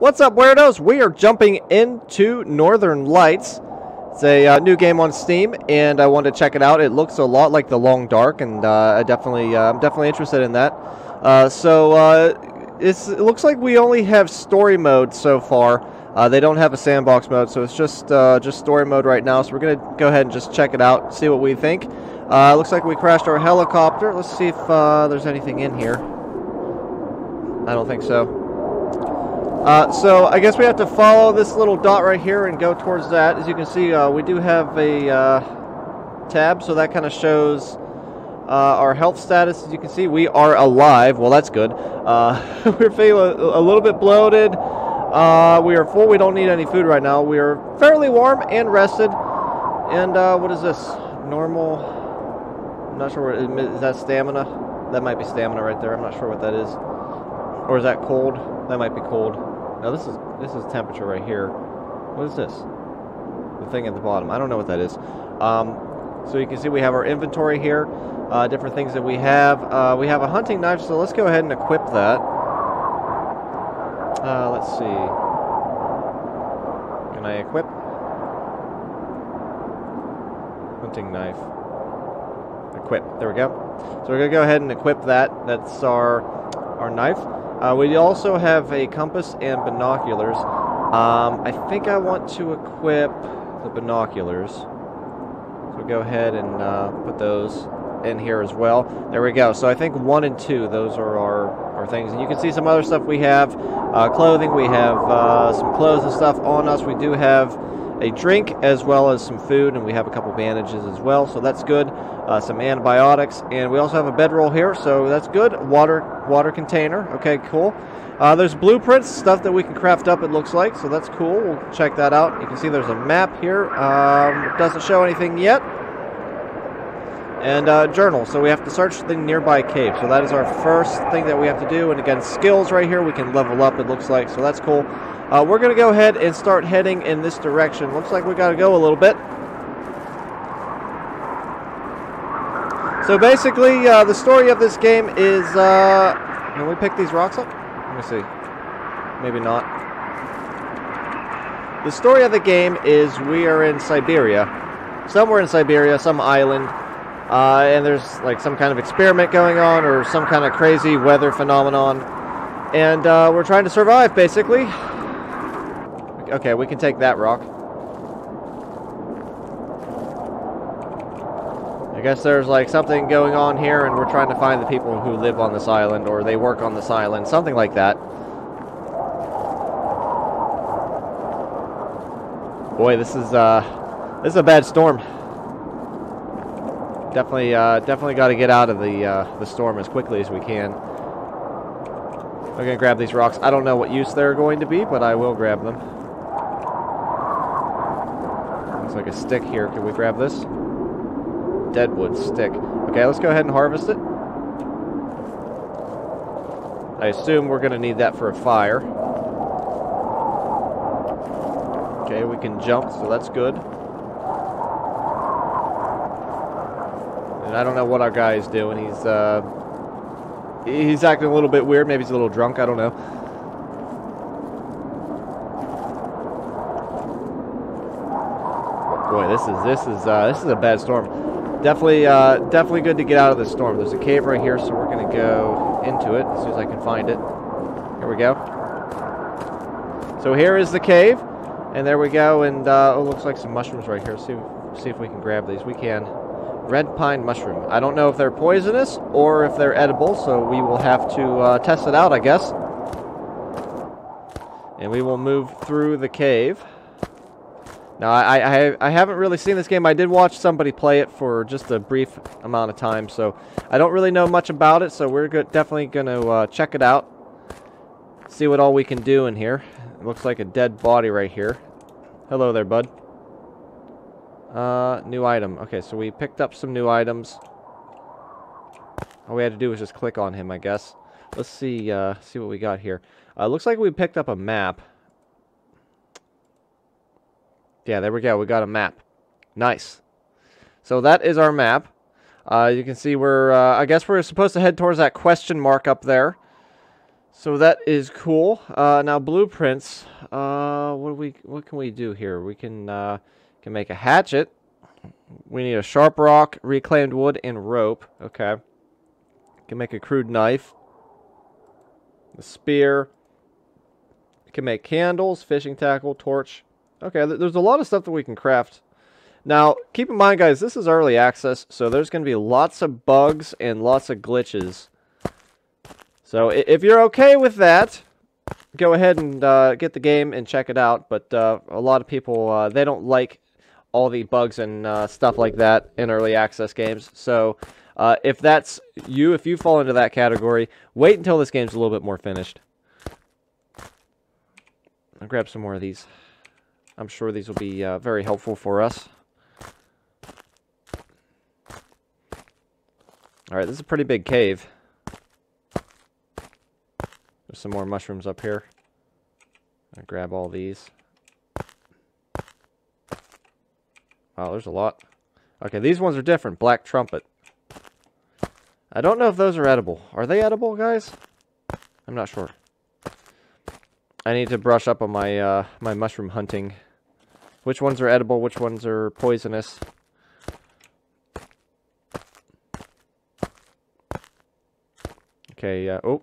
What's up, weirdos? We are jumping into Northern Lights. It's a uh, new game on Steam, and I wanted to check it out. It looks a lot like The Long Dark, and uh, I definitely, uh, I'm definitely interested in that. Uh, so uh, it looks like we only have story mode so far. Uh, they don't have a sandbox mode, so it's just just story mode right now. So we're gonna go ahead and just check it out, see what we think. looks like we crashed our helicopter. Let's see if there's anything in here. I don't think so. Uh, so I guess we have to follow this little dot right here and go towards that. As you can see, uh, we do have a uh, tab, so that kind of shows uh, our health status. As you can see, we are alive. Well, that's good. Uh, we're feeling a, little bit bloated. Uh, we are full. We don't need any food right now. We are fairly warm and rested. And what is this? Normal. I'm not sure. What, is that stamina? That might be stamina right there. I'm not sure what that is. Or is that cold? That might be cold. Now this is this is temperature right here. What is this? The thing at the bottom. I don't know what that is. Um, so you can see we have our inventory here. Uh, different things that we have. Uh, we have a hunting knife, so let's go ahead and equip that. Uh, let's see. Can I equip? Hunting knife. Equip. There we go. So we're going to go ahead and equip that. That's our, our knife. Uh, we also have a compass and binoculars. Um, I think I want to equip the binoculars. So go ahead and uh, put those in here as well. There we go. So I think one and two, those are our, our things. And you can see some other stuff we have. Uh, clothing, we have uh, some clothes and stuff on us. We do have a drink as well as some food, and we have a couple bandages as well, so that's good. Uh, some antibiotics, and we also have a bedroll here, so that's good. Water water container, okay, cool. Uh, there's blueprints, stuff that we can craft up. It looks like, so that's cool. We'll check that out. You can see there's a map here. Um, doesn't show anything yet. And uh, journal, so we have to search the nearby cave. So that is our first thing that we have to do. And again, skills right here, we can level up. It looks like, so that's cool. Uh, we're going to go ahead and start heading in this direction. Looks like we got to go a little bit. So basically, uh, the story of this game is... Uh, can we pick these rocks up? Let me see. Maybe not. The story of the game is we are in Siberia. Somewhere in Siberia, some island. Uh, and there's like some kind of experiment going on or some kind of crazy weather phenomenon. And uh, we're trying to survive, basically. Okay, we can take that rock. I guess there's like something going on here and we're trying to find the people who live on this island or they work on this island, something like that. Boy, this is uh this is a bad storm. Definitely uh definitely got to get out of the uh the storm as quickly as we can. I'm going to grab these rocks. I don't know what use they're going to be, but I will grab them like a stick here. Can we grab this? Deadwood stick. Okay, let's go ahead and harvest it. I assume we're going to need that for a fire. Okay, we can jump, so that's good. And I don't know what our guy is doing. He's, uh... He's acting a little bit weird. Maybe he's a little drunk. I don't know. This is this is uh, this is a bad storm. Definitely, uh, definitely good to get out of this storm. There's a cave right here, so we're gonna go into it as soon as I can find it. Here we go. So here is the cave, and there we go. And uh, oh, looks like some mushrooms right here. See, see if we can grab these. We can. Red pine mushroom. I don't know if they're poisonous or if they're edible, so we will have to uh, test it out, I guess. And we will move through the cave. Now, I, I, I haven't really seen this game. I did watch somebody play it for just a brief amount of time, so I don't really know much about it, so we're go definitely going to uh, check it out, see what all we can do in here. It looks like a dead body right here. Hello there, bud. Uh, new item. Okay, so we picked up some new items. All we had to do was just click on him, I guess. Let's see, uh, see what we got here. Uh, looks like we picked up a map. Yeah, there we go. We got a map. Nice. So that is our map. Uh, you can see we're, uh, I guess we're supposed to head towards that question mark up there. So that is cool. Uh, now blueprints. Uh, what we? What can we do here? We can uh, can make a hatchet. We need a sharp rock, reclaimed wood, and rope. Okay. Can make a crude knife. A spear. Can make candles, fishing tackle, torch. Okay, th there's a lot of stuff that we can craft. Now, keep in mind, guys, this is early access, so there's going to be lots of bugs and lots of glitches. So if you're okay with that, go ahead and uh, get the game and check it out. But uh, a lot of people, uh, they don't like all the bugs and uh, stuff like that in early access games. So uh, if that's you, if you fall into that category, wait until this game's a little bit more finished. I'll grab some more of these. I'm sure these will be uh, very helpful for us. Alright, this is a pretty big cave. There's some more mushrooms up here. I grab all these. Wow, there's a lot. Okay, these ones are different. Black trumpet. I don't know if those are edible. Are they edible, guys? I'm not sure. I need to brush up on my uh, my mushroom hunting. Which ones are edible? Which ones are poisonous? Okay, uh, oh,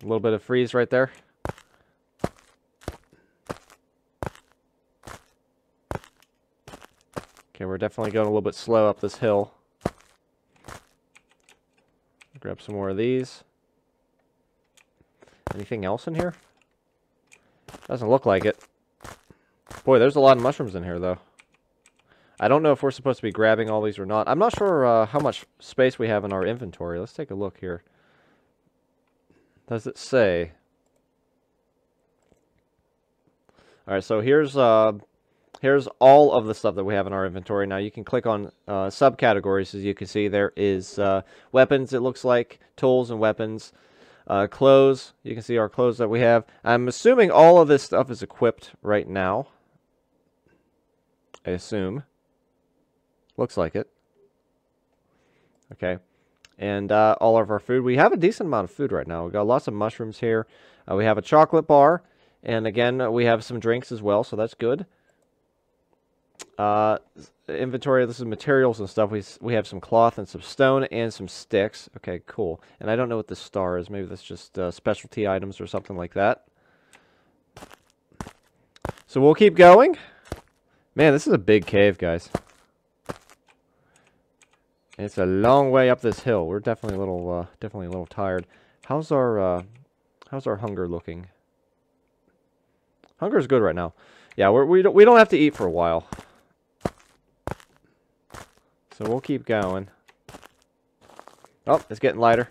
a little bit of freeze right there. Okay, we're definitely going a little bit slow up this hill. Grab some more of these. Anything else in here? Doesn't look like it. Boy, there's a lot of mushrooms in here, though. I don't know if we're supposed to be grabbing all these or not. I'm not sure uh, how much space we have in our inventory. Let's take a look here does it say? All right, so here's uh, here's all of the stuff that we have in our inventory. Now you can click on uh, subcategories. As you can see, there is uh, weapons. It looks like tools and weapons. Uh, clothes. You can see our clothes that we have. I'm assuming all of this stuff is equipped right now. I assume. Looks like it. Okay and uh, all of our food. We have a decent amount of food right now. We've got lots of mushrooms here. Uh, we have a chocolate bar, and again, we have some drinks as well, so that's good. Uh, inventory, this is materials and stuff. We, we have some cloth and some stone and some sticks. Okay, cool. And I don't know what the star is. Maybe that's just uh, specialty items or something like that. So we'll keep going. Man, this is a big cave, guys. It's a long way up this hill. We're definitely a little, uh, definitely a little tired. How's our, uh, how's our hunger looking? Hunger is good right now. Yeah, we're, we don't we don't have to eat for a while. So we'll keep going. Oh, it's getting lighter.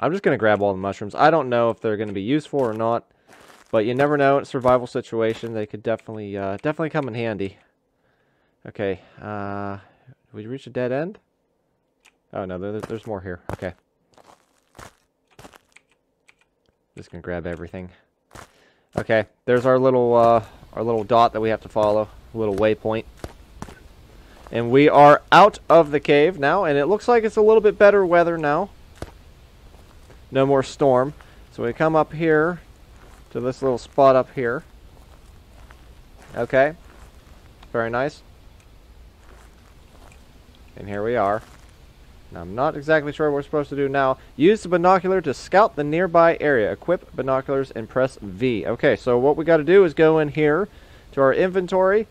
I'm just going to grab all the mushrooms. I don't know if they're going to be useful or not. But you never know. In a survival situation, they could definitely, uh, definitely come in handy. Okay, uh, we reach a dead end? Oh, no, there, there's more here. Okay. Just gonna grab everything. Okay, there's our little, uh, our little dot that we have to follow. Little waypoint. And we are out of the cave now, and it looks like it's a little bit better weather now. No more storm. So we come up here to this little spot up here. Okay. Very nice. And here we are. Now, I'm not exactly sure what we're supposed to do now. Use the binocular to scout the nearby area. Equip binoculars and press V. Okay, so what we got to do is go in here to our inventory.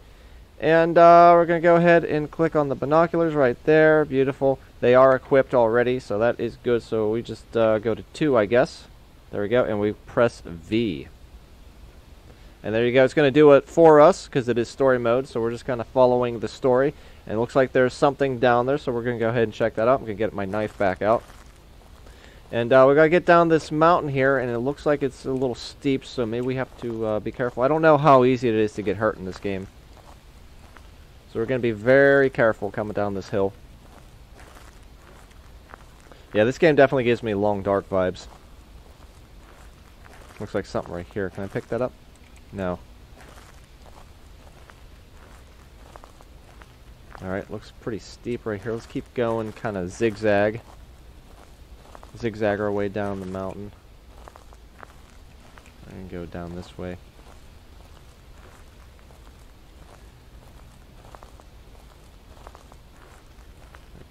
And uh, we're going to go ahead and click on the binoculars right there. Beautiful. They are equipped already, so that is good. So we just uh, go to 2, I guess. There we go. And we press V. And there you go. It's going to do it for us because it is story mode. So we're just kind of following the story. And it looks like there's something down there, so we're going to go ahead and check that out. I'm going to get my knife back out. And uh, we got to get down this mountain here, and it looks like it's a little steep, so maybe we have to uh, be careful. I don't know how easy it is to get hurt in this game. So we're going to be very careful coming down this hill. Yeah, this game definitely gives me long dark vibes. Looks like something right here. Can I pick that up? No. Alright, looks pretty steep right here. Let's keep going, kind of zigzag. zigzag our way down the mountain. And go down this way.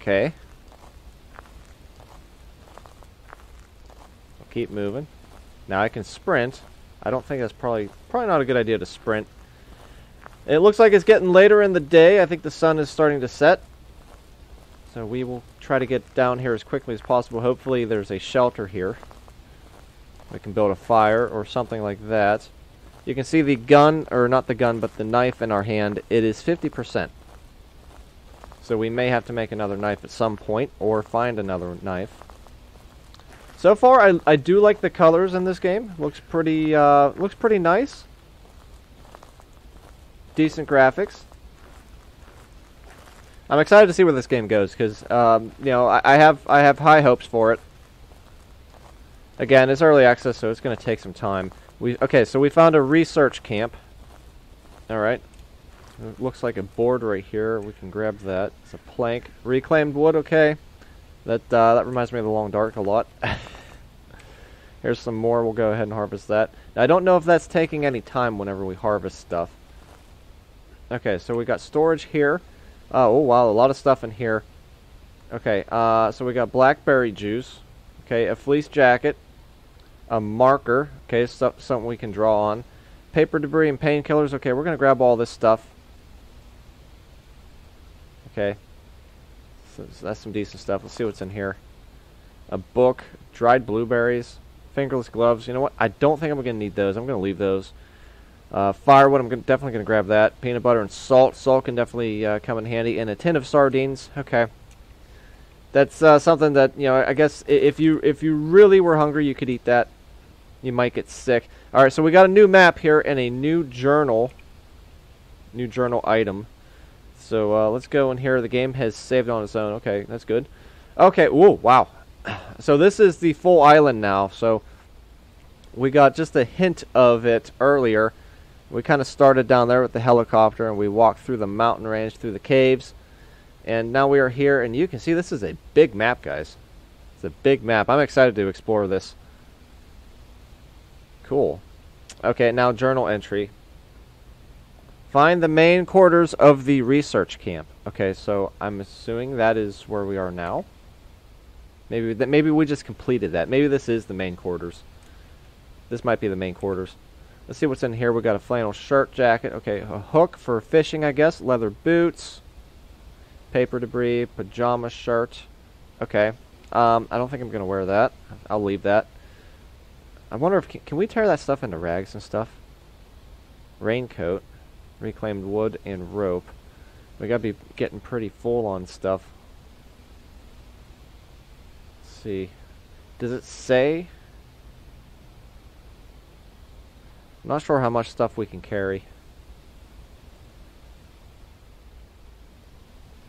Okay. I'll keep moving. Now I can sprint. I don't think that's probably probably not a good idea to sprint. It looks like it's getting later in the day. I think the sun is starting to set. So we will try to get down here as quickly as possible. Hopefully there's a shelter here. We can build a fire or something like that. You can see the gun, or not the gun, but the knife in our hand. It is 50%. So we may have to make another knife at some point, or find another knife. So far, I, I do like the colors in this game. Looks pretty, uh, looks pretty nice. Decent graphics. I'm excited to see where this game goes because um, you know I, I, have I have high hopes for it. Again, it's early access, so it's going to take some time. We okay, so we found a research camp. All right, looks like a board right here. We can grab that. It's a plank, reclaimed wood. Okay, that uh, that reminds me of the Long Dark a lot. Here's some more. We'll go ahead and harvest that. Now, I don't know if that's taking any time whenever we harvest stuff. Okay, so we got storage here. Oh, wow, a lot of stuff in here. Okay, uh, so we got blackberry juice. Okay, a fleece jacket. A marker. Okay, so, something we can draw on. Paper debris and painkillers. Okay, we're going to grab all this stuff. Okay. So, that's some decent stuff. Let's see what's in here. A book. Dried blueberries. Fingerless gloves. You know what? I don't think I'm going to need those. I'm going to leave those. Uh, firewood, I'm gonna, definitely going to grab that. Peanut butter and salt. Salt can definitely uh, come in handy. And a tin of sardines. Okay. That's uh, something that, you know, I guess if you if you really were hungry, you could eat that. You might get sick. Alright, so we got a new map here and a new journal. New journal item. So uh, let's go in here. The game has saved on its own. Okay, that's good. Okay, whoa, wow. So this is the full island now. So we got just a hint of it earlier. We kind of started down there with the helicopter and we walked through the mountain range, through the caves. And now we are here and you can see this is a big map, guys. It's a big map. I'm excited to explore this. Cool. Okay, now journal entry. Find the main quarters of the research camp. Okay, so I'm assuming that is where we are now. Maybe that maybe we just completed that. Maybe this is the main quarters. This might be the main quarters. Let's see what's in here. We got a flannel shirt jacket. Okay, a hook for fishing, I guess. Leather boots. Paper debris. Pajama shirt. Okay. Um, I don't think I'm going to wear that. I'll leave that. I wonder if... Can, can we tear that stuff into rags and stuff? Raincoat. Reclaimed wood and rope. We got to be getting pretty full on stuff. Let's see. Does it say... I'm not sure how much stuff we can carry.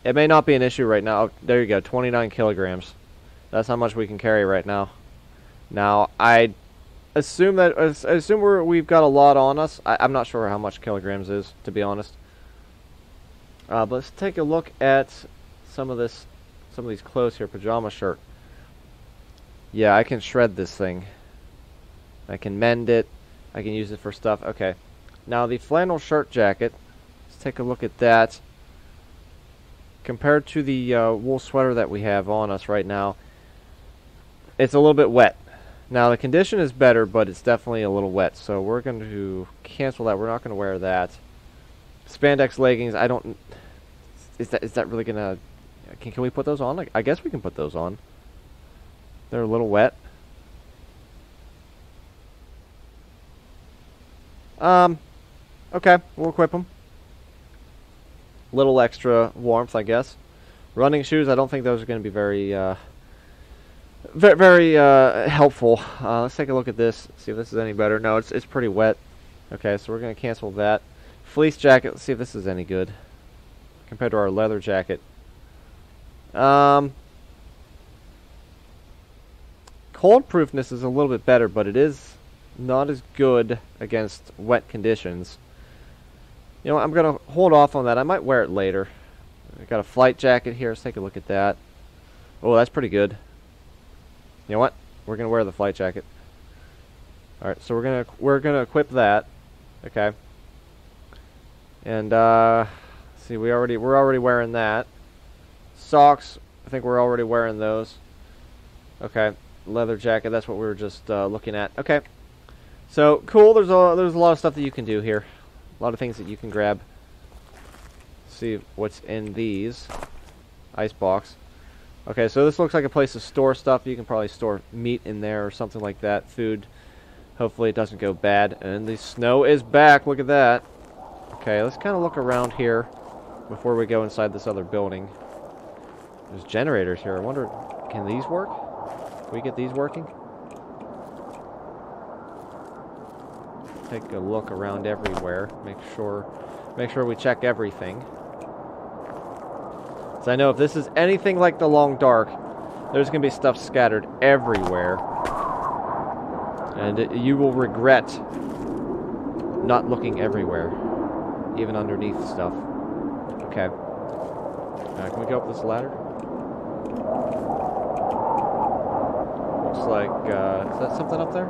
It may not be an issue right now. Oh, there you go, 29 kilograms. That's how much we can carry right now. Now, I assume that I assume we're, we've got a lot on us. I, am not sure how much kilograms is, to be honest. Uh, but let's take a look at some of this, some of these clothes here. Pajama shirt. Yeah, I can shred this thing. I can mend it. I can use it for stuff. Okay. Now the flannel shirt jacket. Let's take a look at that. Compared to the uh, wool sweater that we have on us right now, it's a little bit wet. Now the condition is better, but it's definitely a little wet. So we're going to cancel that. We're not going to wear that. Spandex leggings. I don't. Is that is that really gonna? Can can we put those on? I guess we can put those on. They're a little wet. Um, okay, we'll equip them. Little extra warmth, I guess. Running shoes, I don't think those are going to be very, uh, very, very uh, helpful. Uh, let's take a look at this, see if this is any better. No, it's, it's pretty wet. Okay, so we're going to cancel that. Fleece jacket, let's see if this is any good compared to our leather jacket. Um, cold proofness is a little bit better, but it is not as good against wet conditions. You know, I'm going to hold off on that. I might wear it later. I got a flight jacket here. Let's take a look at that. Oh, that's pretty good. You know what? We're gonna wear the flight jacket. All right, so we're gonna we're gonna equip that. Okay. And uh, see, we already we're already wearing that. Socks. I think we're already wearing those. Okay. Leather jacket. That's what we were just uh, looking at. Okay. So cool. There's a there's a lot of stuff that you can do here. A lot of things that you can grab. See what's in these. Ice box. Okay, so this looks like a place to store stuff. You can probably store meat in there or something like that. Food. Hopefully it doesn't go bad. And the snow is back. Look at that. Okay, let's kind of look around here before we go inside this other building. There's generators here. I wonder, can these work? Can we get these working? Take a look around everywhere. Make sure, make sure we check everything. So I know if this is anything like the Long Dark, there's going to be stuff scattered everywhere. And it, you will regret not looking everywhere. Even underneath stuff. Okay. Can we go up this ladder? Looks like, uh, is that something up there?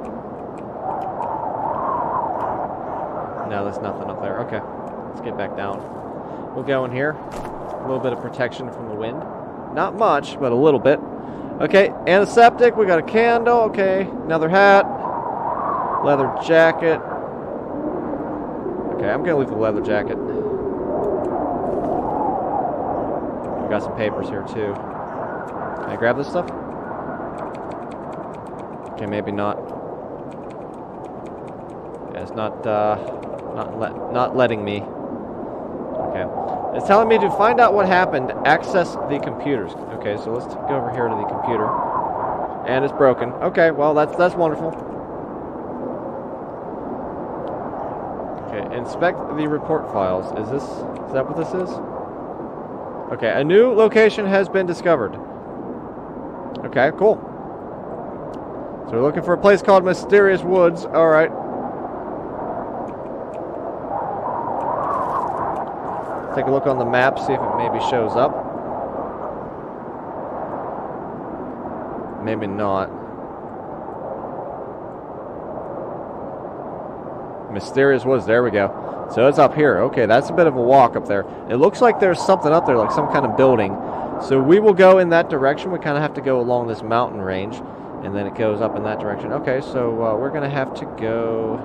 No, there's nothing up there. Okay. Let's get back down. We'll go in here. A little bit of protection from the wind. Not much, but a little bit. Okay, antiseptic. We got a candle. Okay, another hat. Leather jacket. Okay, I'm to leave the leather jacket. We got some papers here, too. Can I grab this stuff? Okay, maybe not. Yeah, it's not, uh, not, let, not letting me. It's telling me to find out what happened, access the computers. Okay, so let's go over here to the computer. And it's broken. Okay, well, that's, that's wonderful. Okay, inspect the report files. Is this, is that what this is? Okay, a new location has been discovered. Okay, cool. So we're looking for a place called Mysterious Woods. Alright. Take a look on the map, see if it maybe shows up. Maybe not. Mysterious Woods, there we go. So it's up here. Okay, that's a bit of a walk up there. It looks like there's something up there, like some kind of building. So we will go in that direction. We kind of have to go along this mountain range, and then it goes up in that direction. Okay, so uh, we're going to have to go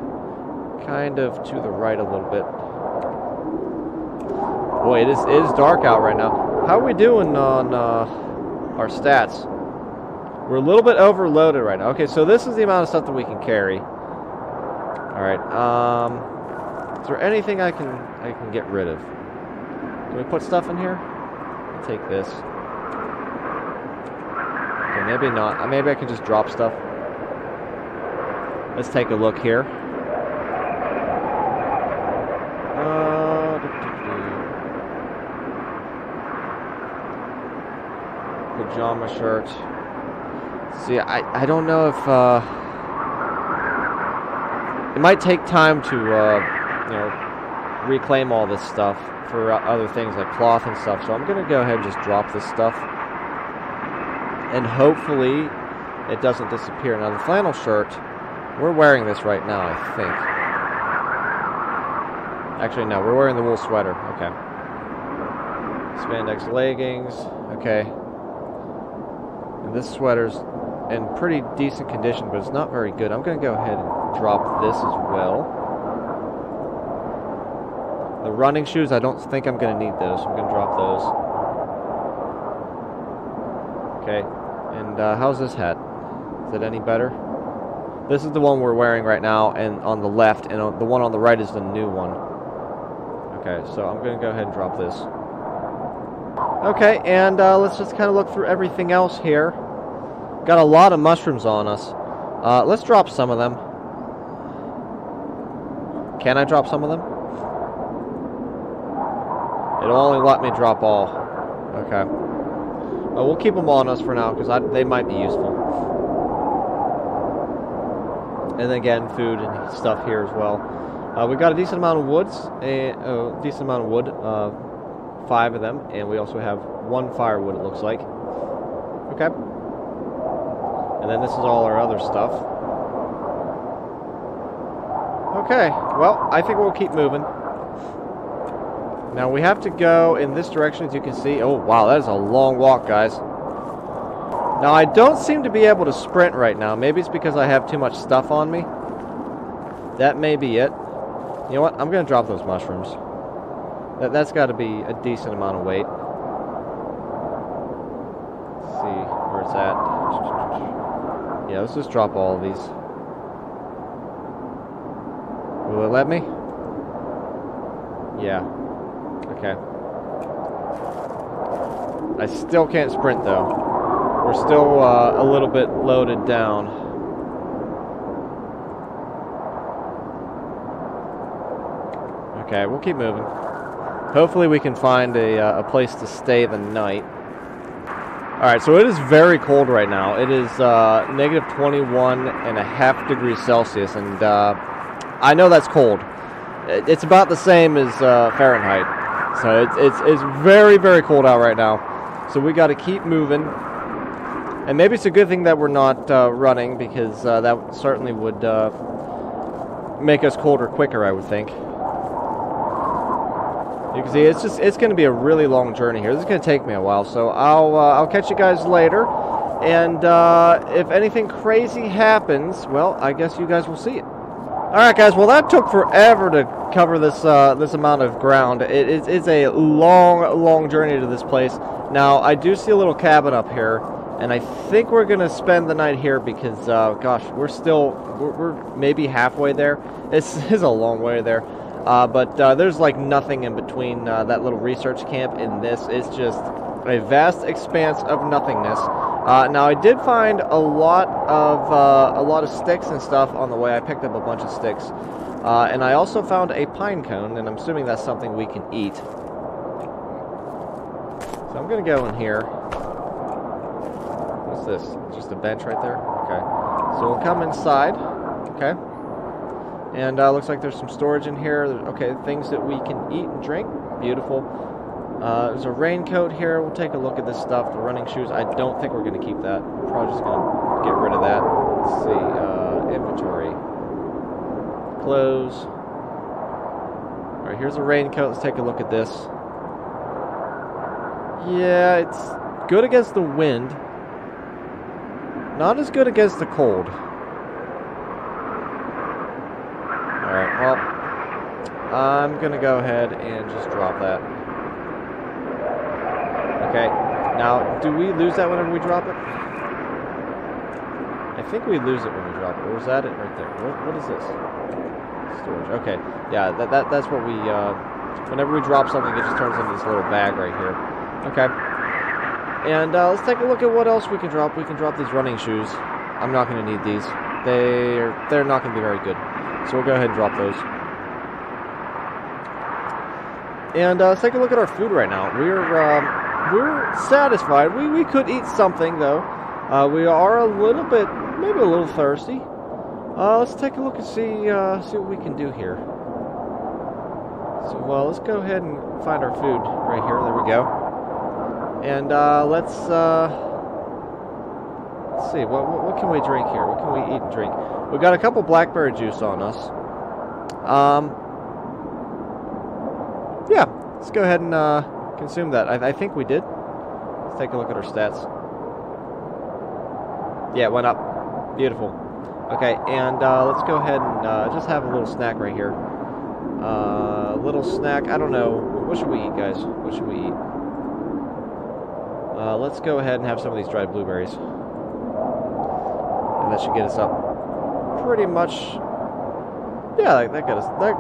kind of to the right a little bit. Boy, it is, it is dark out right now. How are we doing on uh, our stats? We're a little bit overloaded right now. Okay, so this is the amount of stuff that we can carry. All right. Um, is there anything I can I can get rid of? Can we put stuff in here? I'll take this. Okay, maybe not. Maybe I can just drop stuff. Let's take a look here. Pajama shirt. See, I, I don't know if, uh, it might take time to, uh, you know, reclaim all this stuff for other things like cloth and stuff. So I'm going to go ahead and just drop this stuff. And hopefully it doesn't disappear. Now the flannel shirt, we're wearing this right now, I think. Actually, no, we're wearing the wool sweater. Okay. Spandex leggings. Okay. And this sweater's in pretty decent condition, but it's not very good. I'm going to go ahead and drop this as well. The running shoes, I don't think I'm going to need those. I'm going to drop those. Okay. And uh, how's this hat? Is it any better? This is the one we're wearing right now, and on the left, and the one on the right is the new one. Okay, so I'm going to go ahead and drop this. Okay, and uh, let's just kind of look through everything else here. Got a lot of mushrooms on us. Uh, let's drop some of them. Can I drop some of them? It'll only let me drop all. Okay. Well, we'll keep them on us for now, because they might be useful. And again, food and stuff here as well. Uh, we got a decent amount of woods, a, a decent amount of wood, uh, five of them, and we also have one firewood. It looks like. Okay. And then this is all our other stuff. Okay, well, I think we'll keep moving. Now we have to go in this direction, as you can see. Oh, wow, that is a long walk, guys. Now, I don't seem to be able to sprint right now. Maybe it's because I have too much stuff on me. That may be it. You know what? I'm going to drop those mushrooms. That, that's got to be a decent amount of weight. Let's see where it's at. Yeah, let's just drop all of these. Will it let me? Yeah. Okay. I still can't sprint though. We're still uh, a little bit loaded down. Okay, we'll keep moving. Hopefully we can find a, uh, a place to stay the night. Alright, so it is very cold right now. It is uh, negative 21 and a half degrees Celsius, and uh, I know that's cold. It's about the same as uh, Fahrenheit. So it's, it's, it's very, very cold out right now. So we got to keep moving. And maybe it's a good thing that we're not uh, running because uh, that certainly would make us colder quicker, I would think. You can see it's just it's going to be a really long journey here. This is going to take me a while, so I'll uh, I'll catch you guys later. And uh, if anything crazy happens, well, I guess you guys will see it. All right, guys. Well, that took forever to cover this uh, this amount of ground. It is a long, long journey to this place. Now, I do see a little cabin up here. And I think we're going to spend the night here because, uh, gosh, we're still, we're, we're, maybe halfway there. This is a long way there. Uh, but uh, there's like nothing in between uh, that little research camp and this. It's just a vast expanse of nothingness. Uh, now I did find a lot of uh, a lot of sticks and stuff on the way. I picked up a bunch of sticks, and I also found a pine cone, and I'm assuming that's something we can eat. So I'm gonna go in here What's this? Just a bench right there? Okay. So we'll come inside. Okay. And uh, looks like there's some storage in here. Okay, things that we can eat and drink. Beautiful. Uh, there's a raincoat here. We'll take a look at this stuff. The running shoes. I don't think we're going to keep that. We're probably just going to get rid of that. Let's see. Uh, inventory. Clothes. All right, here's a raincoat. Let's take a look at this. Yeah, it's good against the wind. Not as good against the cold. Alright, well, I'm going to go ahead and just drop that. Okay, now, do we lose that whenever we drop it? I think we lose it when we drop it. Or is that it right there? What, what is this? Storage. Okay, yeah, that, that that's what we, uh, whenever we drop something, it just turns into this little bag right here. Okay. And uh, let's take a look at what else we can drop. We can drop these running shoes. I'm not going to need these. They're, they're not going to be very good. So we'll go ahead and drop those. And uh, let's take a look at our food right now. We're, um, we're satisfied. We, we could eat something, though. Uh, we are a little bit, maybe a little thirsty. Uh, let's take a look and see, uh, see what we can do here. So, well, let's go ahead and find our food right here. There we go. And uh, let's uh, let's see what, what, what can we drink here? What can we eat and drink? We've got a couple blackberry juice on us. Um, let's go ahead and uh, consume that. I, I think we did. Let's take a look at our stats. Yeah, it went up. Beautiful. Okay, and uh, let's go ahead and uh, just have a little snack right here. Uh, little snack. I don't know. What should we eat, guys? What should we eat? Uh, let's go ahead and have some of these dried blueberries. And that should get us up pretty much... Yeah, that got us, that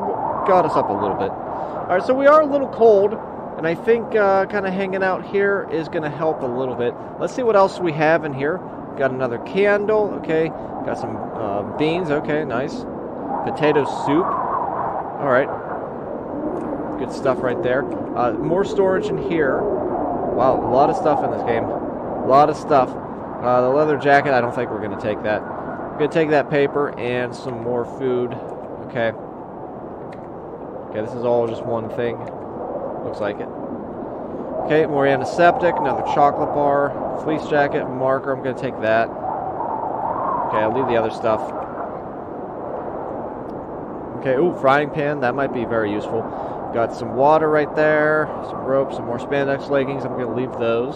got us up a little bit. Alright, so we are a little cold, and I think uh, kind of hanging out here is going to help a little bit. Let's see what else we have in here. Got another candle, okay. Got some uh, beans, okay, nice. Potato soup. Alright. Good stuff right there. Uh, more storage in here. Wow, a lot of stuff in this game. A lot of stuff. Uh, the leather jacket, I don't think we're going to take that. We're going to take that paper and some more food. Okay. This is all just one thing. Looks like it. Okay, more antiseptic, another chocolate bar, fleece jacket, marker. I'm going to take that. Okay, I'll leave the other stuff. Okay, ooh, frying pan. That might be very useful. Got some water right there, some rope, some more spandex leggings. I'm going to leave those.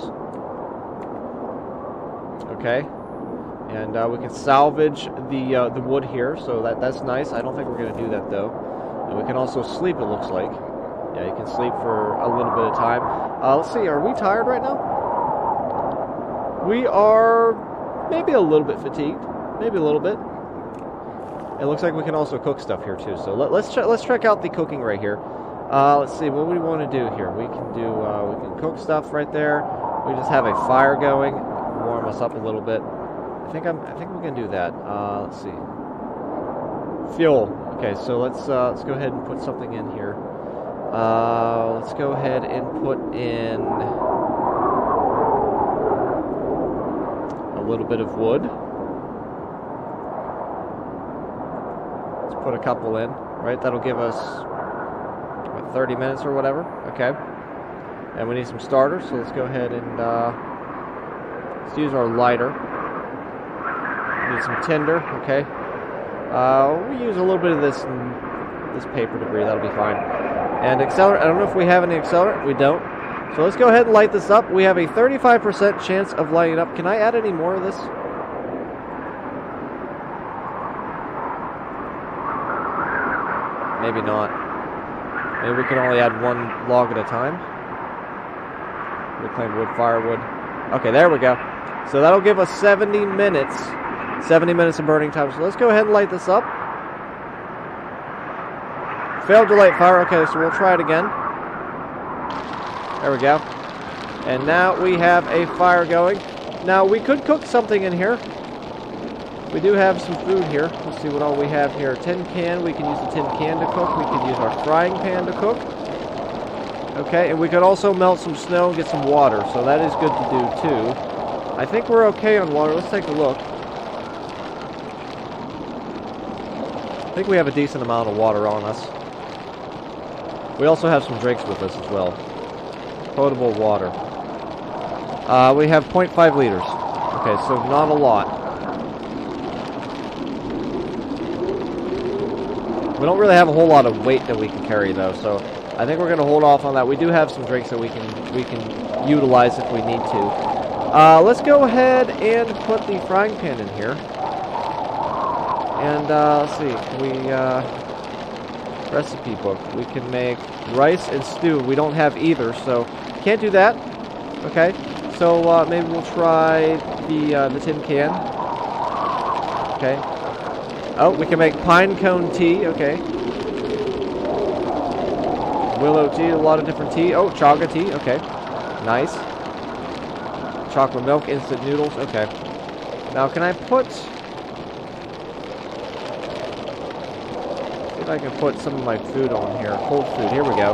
Okay. And uh, we can salvage the uh, the wood here, so that that's nice. I don't think we're going to do that, though. And we can also sleep, it looks like. Yeah, you can sleep for a little bit of time. Uh, let's see, are we tired right now? We are maybe a little bit fatigued. Maybe a little bit. It looks like we can also cook stuff here too. So let, us ch let's check out the cooking right here. Uh, let's see, what do we want to do here? We can do, uh, we can cook stuff right there. We just have a fire going, warm us up a little bit. I think I'm, I think we can do that. Uh, let's see. Fuel. Okay, so let's uh, let's go ahead and put something in here. Uh, let's go ahead and put in a little bit of wood. Let's put a couple in, right? That'll give us what, 30 minutes or whatever. Okay. And we need some starters, so let's go ahead and uh, let's use our lighter. We need some tinder, okay. Uh, we use a little bit of this this paper debris, that'll be fine. And accelerant, I don't know if we have any accelerant. We don't. So let's go ahead and light this up. We have a 35% chance of lighting up. Can I add any more of this? Maybe not. Maybe we can only add one log at a time. Reclaimed wood, firewood. Okay, there we go. So that'll give us 70 minutes. 70 minutes of burning time. So let's go ahead and light this up. Failed to light fire. Okay, so we'll try it again. There we go. And now we have a fire going. Now, we could cook something in here. We do have some food here. Let's see what all we have here. Tin can. We can use the tin can to cook. We can use our frying pan to cook. Okay, and we could also melt some snow and get some water. So that is good to do, too. I think we're okay on water. Let's take a look. I think we have a decent amount of water on us. We also have some drinks with us as well. Potable water. Uh, we have 0.5 liters. Okay, so not a lot. We don't really have a whole lot of weight that we can carry though, so I think we're going to hold off on that. We do have some drinks that we can we can utilize if we need to. Uh, let's go ahead and put the frying pan in here. And uh, let's see, we uh, recipe book. We can make rice and stew. We don't have either, so can't do that. Okay, so uh, maybe we'll try the uh, the tin can. Okay. Oh, we can make pine cone tea. Okay. Willow tea, a lot of different tea. Oh, chaga tea. Okay. Nice. Chocolate milk, instant noodles. Okay. Now, can I put I can put some of my food on here. Cold food. Here we go.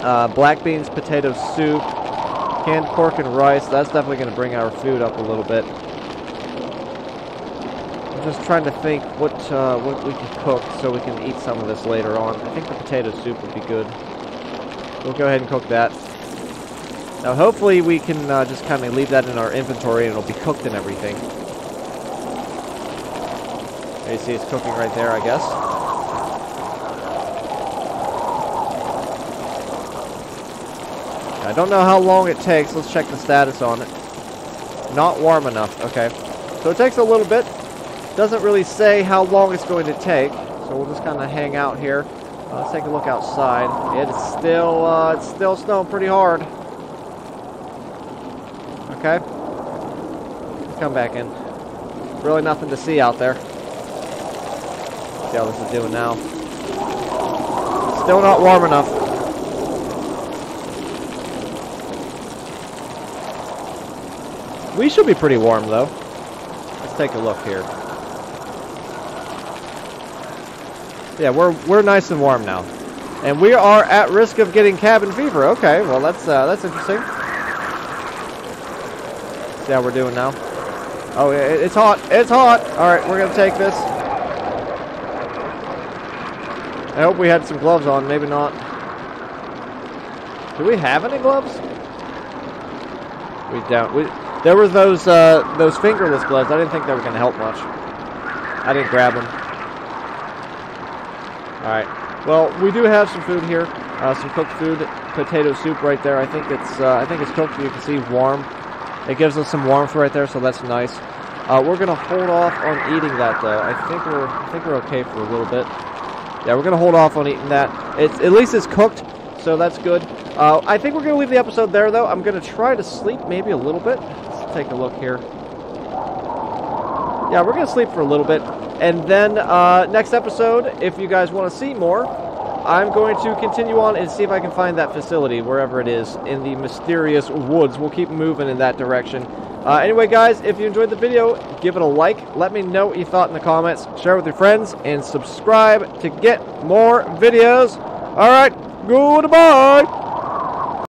Uh, black beans, potato soup, canned pork and rice. That's definitely going to bring our food up a little bit. I'm just trying to think what uh, what we can cook so we can eat some of this later on. I think the potato soup would be good. We'll go ahead and cook that. Now hopefully we can uh, just kind of leave that in our inventory and it'll be cooked and everything. You see it's cooking right there, I guess. I don't know how long it takes. Let's check the status on it. Not warm enough. Okay. So it takes a little bit. Doesn't really say how long it's going to take. So we'll just kind of hang out here. Uh, let's take a look outside. It's still, uh, it's still snowing pretty hard. Okay. Come back in. Really nothing to see out there. See how this is doing now. Still not warm enough. We should be pretty warm though. Let's take a look here. Yeah, we're we're nice and warm now. And we are at risk of getting cabin fever. Okay, well that's uh, that's interesting. See how we're doing now. Oh, it's hot. It's hot. All right, we're gonna take this. I hope we had some gloves on. Maybe not. Do we have any gloves? We don't. We There were those uh, those fingerless gloves. I didn't think they were going to help much. I didn't grab them. All right. Well, we do have some food here. Uh, some cooked food, potato soup right there. I think it's uh, I think it's cooked. You can see warm. It gives us some warmth right there, so that's nice. Uh, we're gonna hold off on eating that though. I think we're I think we're okay for a little bit. Yeah, we're gonna hold off on eating that. It's at least it's cooked, so that's good. Uh, I think we're gonna leave the episode there though. I'm gonna try to sleep maybe a little bit. Let's take a look here. Yeah, we're gonna sleep for a little bit, and then uh, next episode, if you guys want to see more, I'm going to continue on and see if I can find that facility wherever it is in the mysterious woods. We'll keep moving in that direction. Uh, anyway, guys, if you enjoyed the video, give it a like. Let me know what you thought in the comments. Share with your friends and subscribe to get more videos. All right, goodbye.